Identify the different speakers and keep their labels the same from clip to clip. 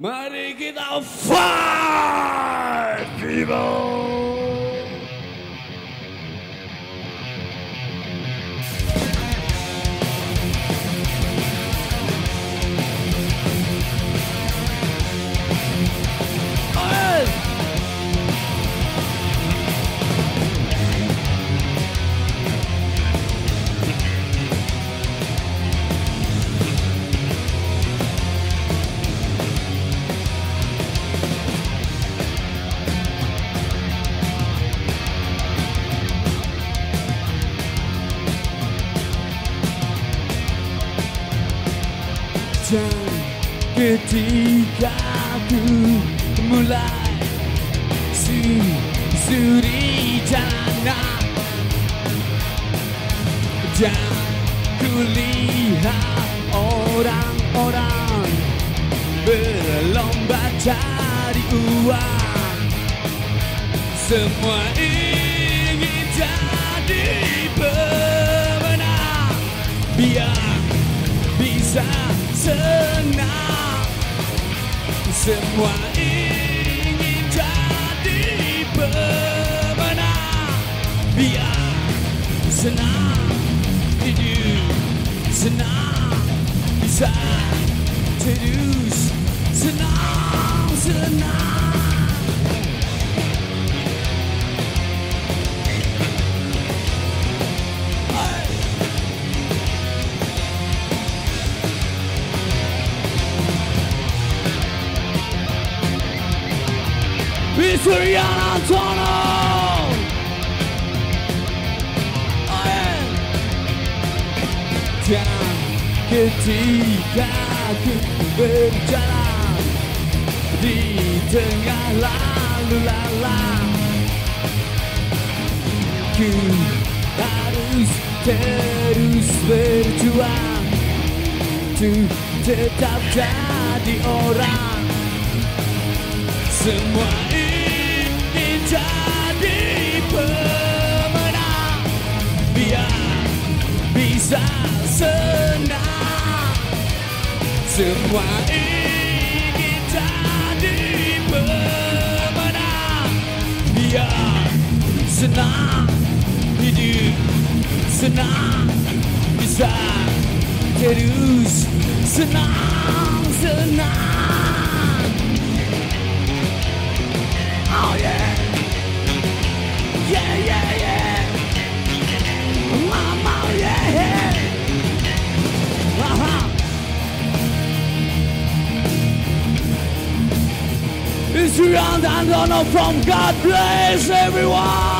Speaker 1: Mari kita fight people. Ketika ku mulai susuri jalanan Dan ku lihat orang-orang berlomba cari uang. Semua ingin jadi pemenang. Biar bisa senang Semua ingin jadi pemenang Biar senang hidup Senang bisa terus. Senang, senang Ku berjalan Di tengah lalu lalang harus terus berjuang Untuk tetap jadi orang semua bisa senang Semua ingin jadi pemenang Biar senang hidup Senang bisa terus Senang, senang It's around and honor from God Bless everyone.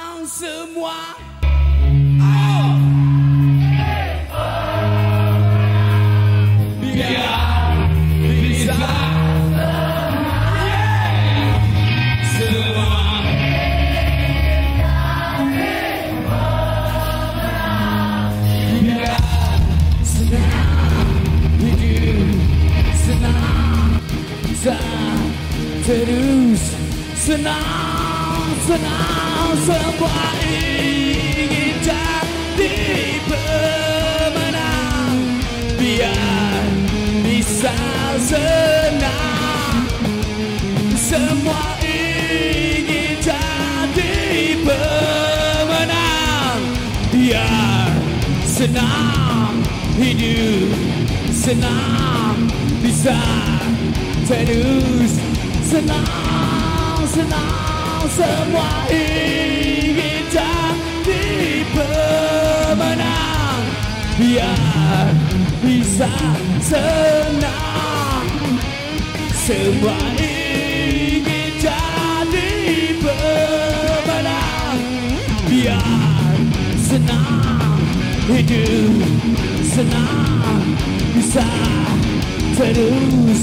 Speaker 1: semua oh. biar bisa semua biar senang hidup senang semua ingin jadi pemenang biar bisa senang semua ingin jadi pemenang biar senang hidup senang bisa terus senang senang semua ingin jadi pemenang biar bisa senang semua ingin jadi pemenang biar senang hidup senang bisa terus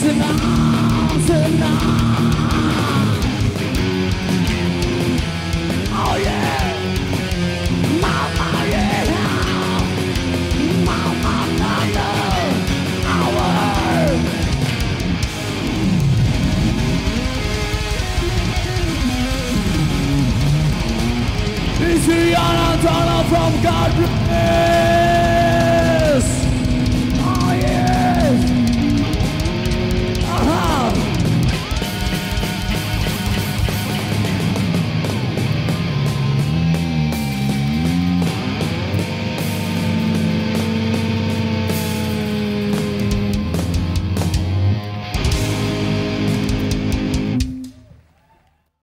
Speaker 1: senang senang It's the honor from God.